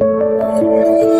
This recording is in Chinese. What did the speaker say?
嗯。